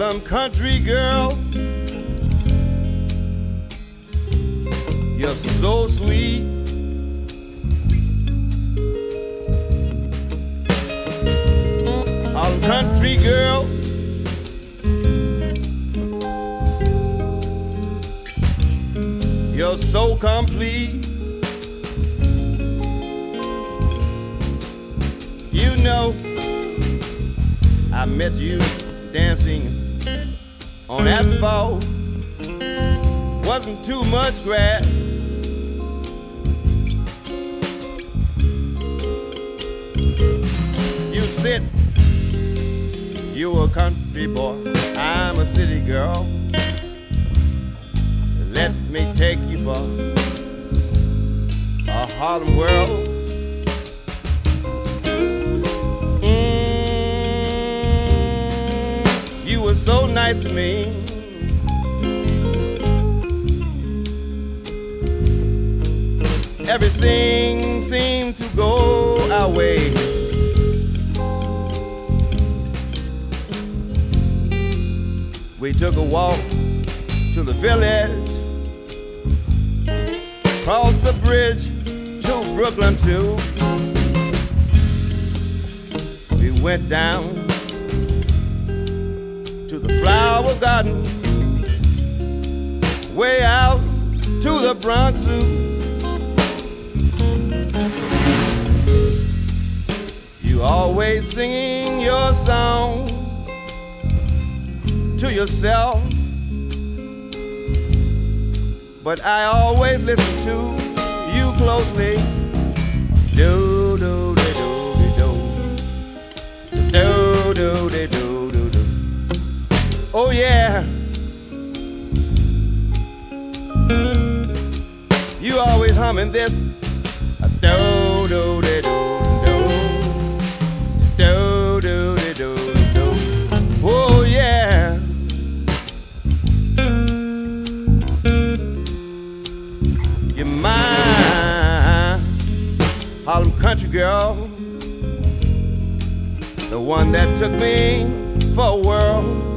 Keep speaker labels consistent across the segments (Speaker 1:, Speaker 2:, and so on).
Speaker 1: Harlem country girl. You're so sweet. Harlem country girl. You're so complete. You know, I met you dancing on asphalt. Wasn't too much grass. You said you a country boy, I'm a city girl. Let me take you for a Harlem world. To me. Everything seemed to go our way. We took a walk to the village, crossed the bridge to Brooklyn too. We went down way out to the Bronx Zoo. You always singing your song to yourself. But I always listen to you closely. Oh yeah. You always humming this. Do do de do do. Do do de do do. Oh yeah. You're mine, Harlem country girl, the one that took me for a whirl.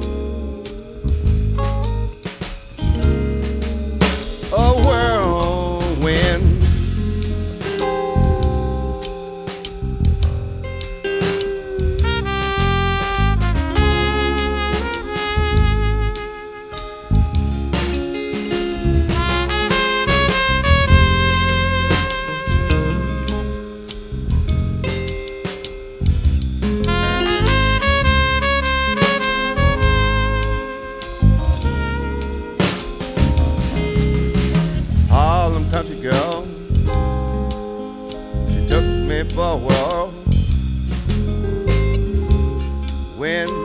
Speaker 1: me forward when